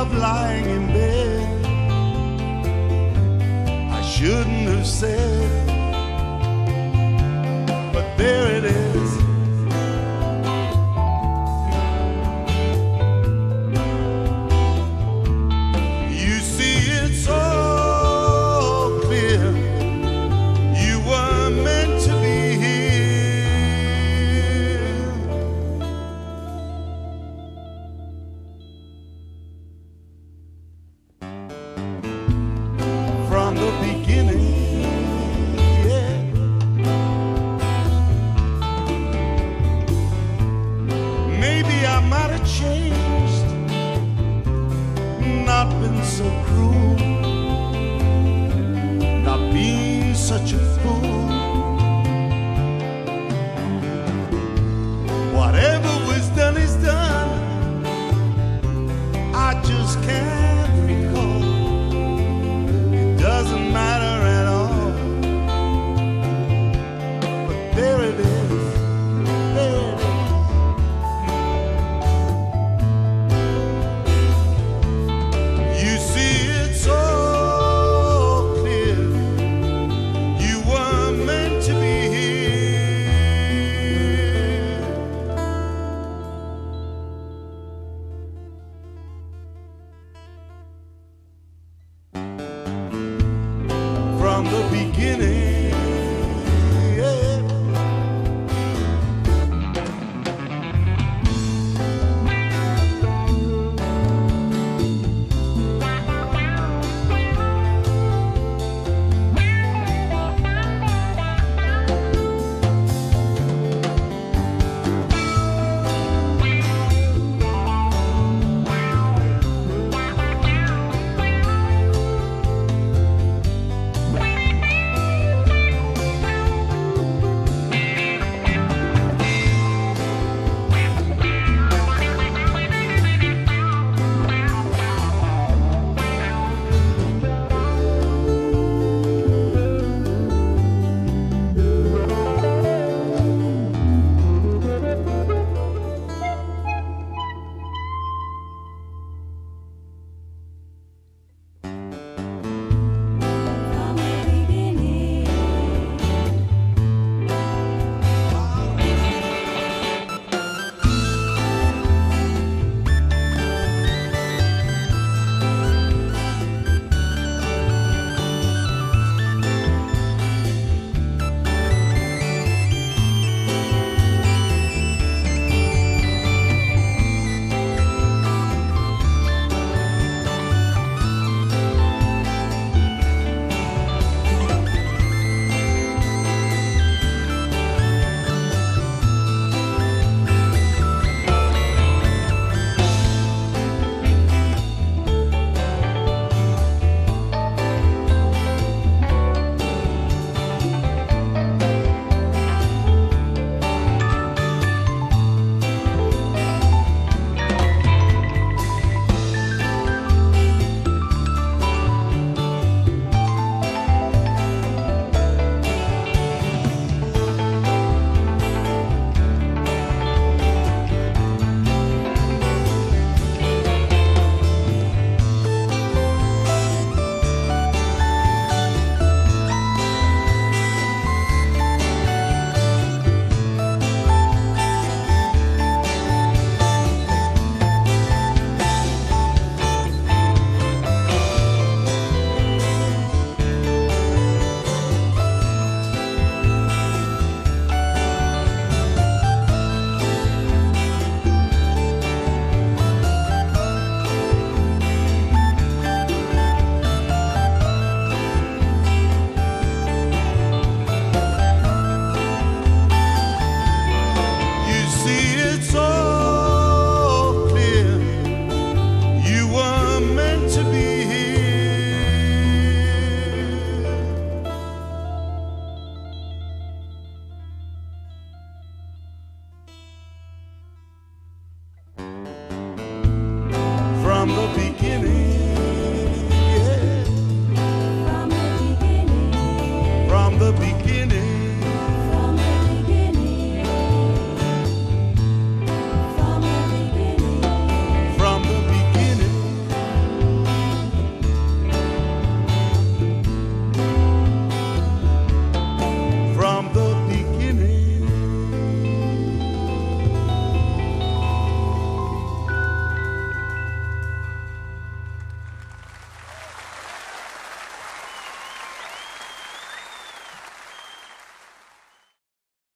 up lying in bed. I shouldn't have said, but there. just can't.